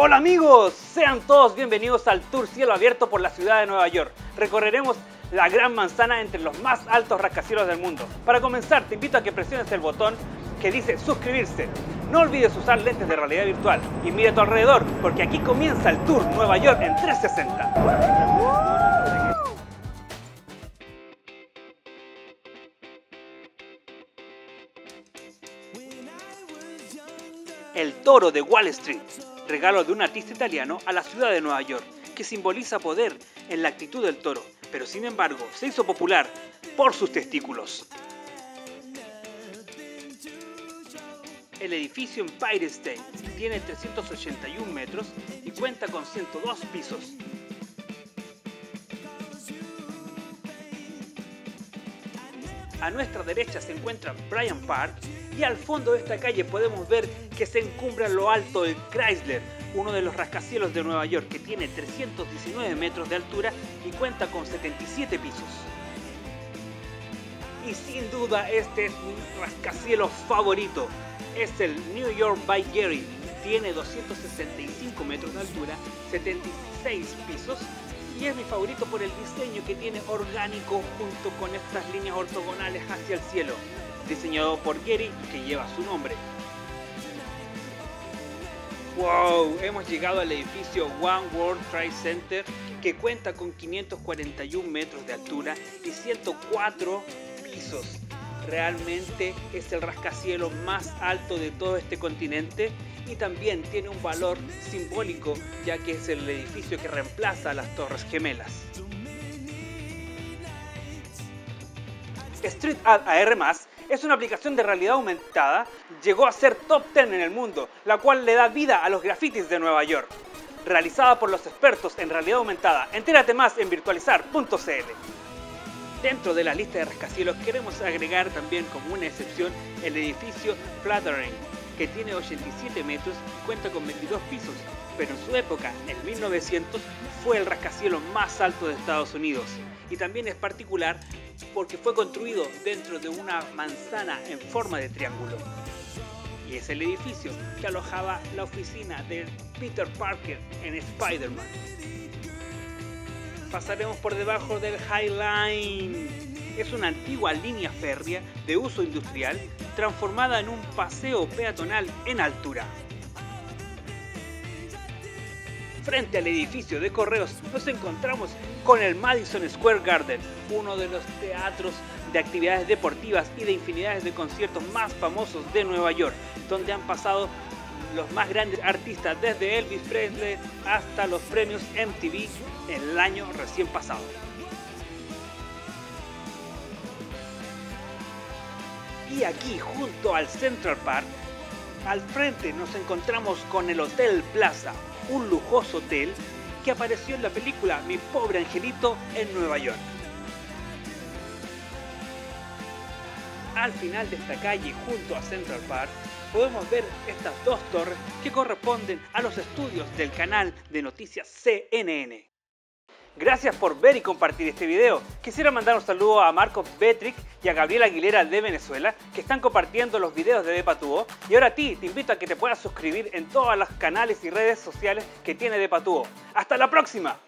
Hola amigos, sean todos bienvenidos al Tour Cielo Abierto por la ciudad de Nueva York. Recorreremos la gran manzana entre los más altos rascacielos del mundo. Para comenzar, te invito a que presiones el botón que dice suscribirse. No olvides usar lentes de realidad virtual y mira a tu alrededor, porque aquí comienza el Tour Nueva York en 360. El toro de Wall Street, regalo de un artista italiano a la ciudad de Nueva York, que simboliza poder en la actitud del toro, pero sin embargo se hizo popular por sus testículos. El edificio Empire State tiene 381 metros y cuenta con 102 pisos. A nuestra derecha se encuentra Bryant Park y al fondo de esta calle podemos ver que se encumbra en lo alto el Chrysler, uno de los rascacielos de Nueva York que tiene 319 metros de altura y cuenta con 77 pisos. Y sin duda este es mi rascacielos favorito, es el New York by Gary, tiene 265 metros de altura, 76 pisos y es mi favorito por el diseño que tiene orgánico junto con estas líneas ortogonales hacia el cielo, diseñado por Gary que lleva su nombre. ¡Wow! Hemos llegado al edificio One World Trade Center que cuenta con 541 metros de altura y 104 pisos. Realmente es el rascacielos más alto de todo este continente y también tiene un valor simbólico ya que es el edificio que reemplaza a las Torres Gemelas. Street Ad AR+, es una aplicación de realidad aumentada, llegó a ser top 10 en el mundo, la cual le da vida a los grafitis de Nueva York. Realizada por los expertos en realidad aumentada, entérate más en virtualizar.cl. Dentro de la lista de rascacielos queremos agregar también como una excepción el edificio Flatiron, que tiene 87 metros y cuenta con 22 pisos, pero en su época, en 1900, fue el rascacielos más alto de Estados Unidos. Y también es particular porque fue construido dentro de una manzana en forma de triángulo. Y es el edificio que alojaba la oficina de Peter Parker en Spider-Man. Pasaremos por debajo del High Line. Es una antigua línea férrea de uso industrial transformada en un paseo peatonal en altura. Frente al edificio de correos nos encontramos con el Madison Square Garden, uno de los teatros de actividades deportivas y de infinidades de conciertos más famosos de Nueva York, donde han pasado los más grandes artistas desde Elvis Presley hasta los premios MTV el año recién pasado. Y aquí, junto al Central Park, al frente nos encontramos con el Hotel Plaza, un lujoso hotel que apareció en la película Mi pobre angelito en Nueva York. Al final de esta calle, junto a Central Park, podemos ver estas dos torres que corresponden a los estudios del canal de noticias CNN. Gracias por ver y compartir este video. Quisiera mandar un saludo a Marco Betrick y a Gabriel Aguilera de Venezuela que están compartiendo los videos de Depatuo. Y ahora a ti te invito a que te puedas suscribir en todos los canales y redes sociales que tiene Depatuo. ¡Hasta la próxima!